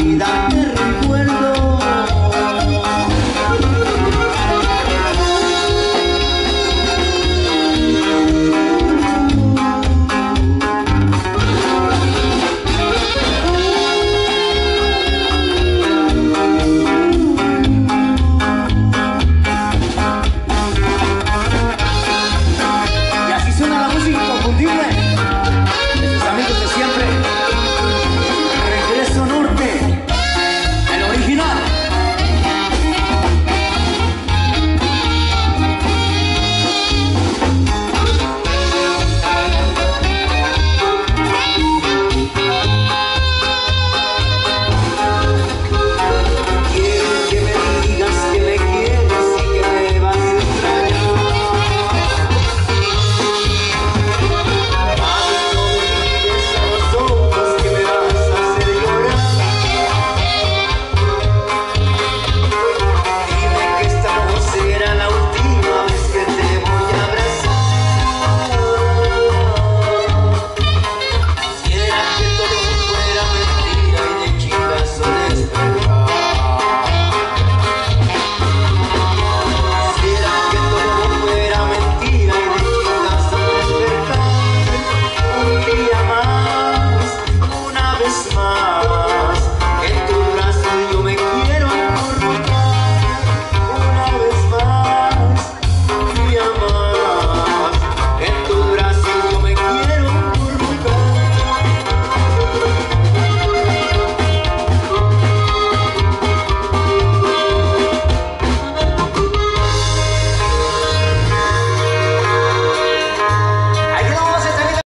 Navidad.